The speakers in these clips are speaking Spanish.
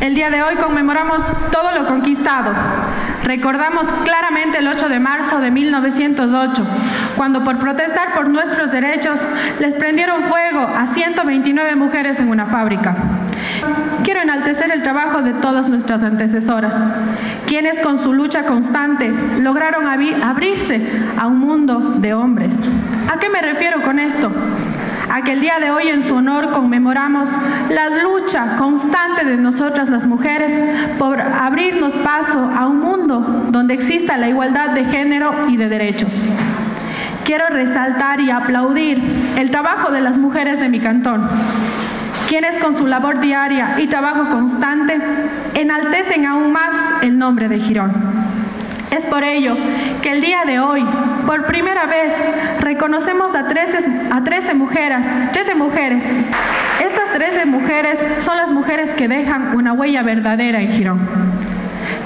El día de hoy conmemoramos todo lo conquistado. Recordamos claramente el 8 de marzo de 1908, cuando por protestar por nuestros derechos les prendieron fuego a 129 mujeres en una fábrica. Quiero enaltecer el trabajo de todas nuestras antecesoras, quienes con su lucha constante lograron abrirse a un mundo de hombres. ¿A qué me refiero con esto? A que el día de hoy en su honor conmemoramos la lucha constante de nosotras las mujeres por abrirnos paso a un mundo donde exista la igualdad de género y de derechos. Quiero resaltar y aplaudir el trabajo de las mujeres de mi cantón, quienes con su labor diaria y trabajo constante enaltecen aún más el nombre de Girón. Es por ello que el día de hoy, por primera vez, reconocemos a 13, a 13 mujeres, 13 mujeres. Estas 13 mujeres son las mujeres que dejan una huella verdadera en Girón.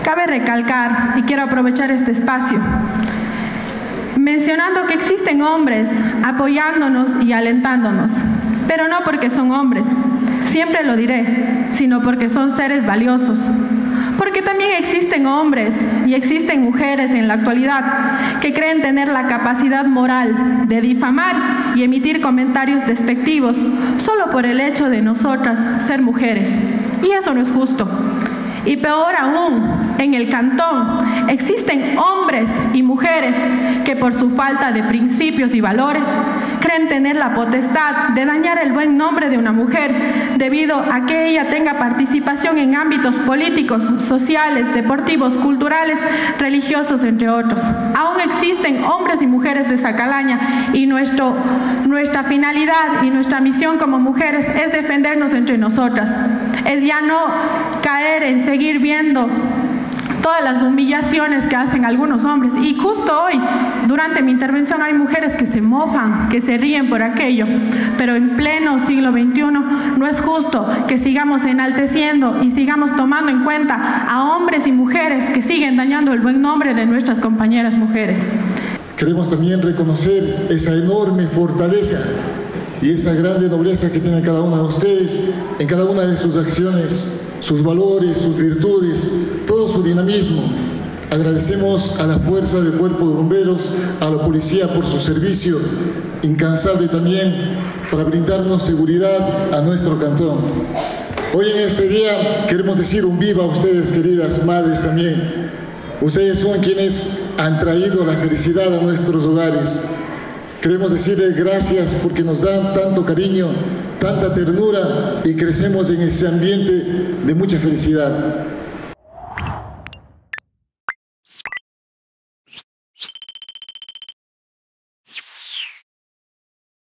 Cabe recalcar, y quiero aprovechar este espacio, mencionando que existen hombres apoyándonos y alentándonos, pero no porque son hombres, siempre lo diré, sino porque son seres valiosos, porque también existen hombres y existen mujeres en la actualidad que creen tener la capacidad moral de difamar y emitir comentarios despectivos solo por el hecho de nosotras ser mujeres. Y eso no es justo. Y peor aún, en el cantón existen hombres y mujeres que por su falta de principios y valores creen tener la potestad de dañar el buen nombre de una mujer debido a que ella tenga participación en ámbitos políticos, sociales, deportivos, culturales, religiosos, entre otros. Aún existen hombres y mujeres de Sacalaña y nuestra finalidad y nuestra misión como mujeres es defendernos entre nosotras. Es ya no caer en seguir viendo todas las humillaciones que hacen algunos hombres. Y justo hoy, durante mi intervención, hay mujeres que se mofan, que se ríen por aquello. Pero en pleno siglo XXI no es justo que sigamos enalteciendo y sigamos tomando en cuenta a hombres y mujeres que siguen dañando el buen nombre de nuestras compañeras mujeres. Queremos también reconocer esa enorme fortaleza y esa grande nobleza que tiene cada una de ustedes en cada una de sus acciones sus valores, sus virtudes, todo su dinamismo. Agradecemos a la fuerza del cuerpo de bomberos, a la policía por su servicio incansable también para brindarnos seguridad a nuestro cantón. Hoy en este día queremos decir un viva a ustedes, queridas madres también. Ustedes son quienes han traído la felicidad a nuestros hogares. Queremos decirles gracias porque nos dan tanto cariño, tanta ternura y crecemos en ese ambiente de mucha felicidad.